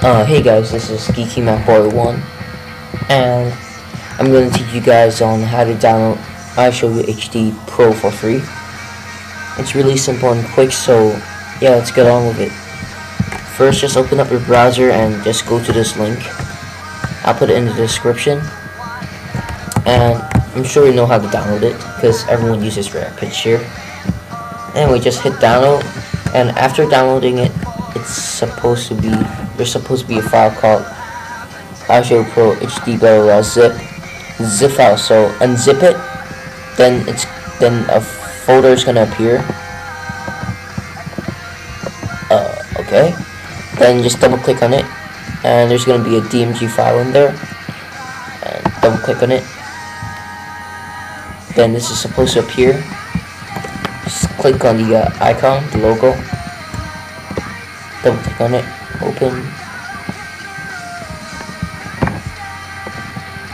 Uh, hey guys, this is Geeky Boy one and I'm going to teach you guys on how to download iShowU HD Pro for free. It's really simple and quick, so yeah, let's get on with it. First, just open up your browser and just go to this link. I'll put it in the description. And I'm sure you know how to download it, because everyone uses RapidShare. Anyway, just hit download, and after downloading it, it's supposed to be there's supposed to be a file called iShowU Pro HD Battle zip zip file. So unzip it, then it's then a folder is gonna appear. Uh, okay. Then just double click on it, and there's gonna be a DMG file in there. And double click on it. Then this is supposed to appear. Just click on the uh, icon, the logo. Double click on it open.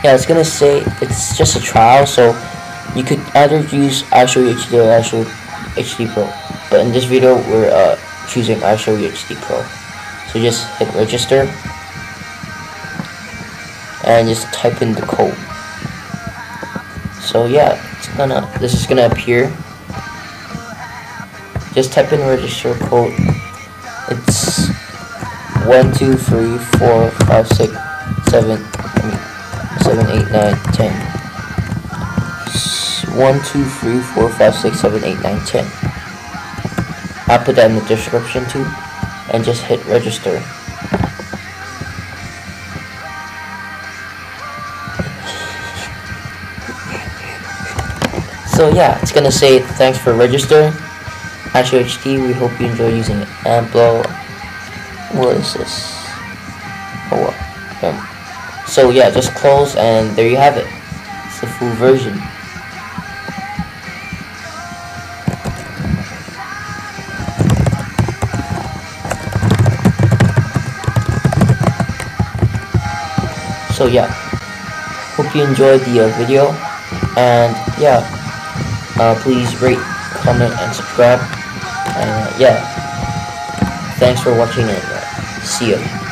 Yeah, it's gonna say it's just a trial, so you could either use iShowU HD or iShowU HD Pro. But in this video, we're uh, choosing iShowU HD Pro. So just hit register and just type in the code. So yeah, it's gonna this is gonna appear. Just type in register code. It's one, two, three, four, five, six, seven, seven, eight, nine, ten. One, two, three, four, five, six, seven, eight, nine, ten. I'll put that in the description too, and just hit register. So yeah, it's gonna say thanks for registering. iShowU HD, we hope you enjoy using it. And blow what is this? Oh well. Um, so yeah, just close and there you have it. It's the full version. So yeah, hope you enjoyed the uh, video, and yeah, uh, please rate, comment, and subscribe, uh, yeah, thanks for watching it. See you.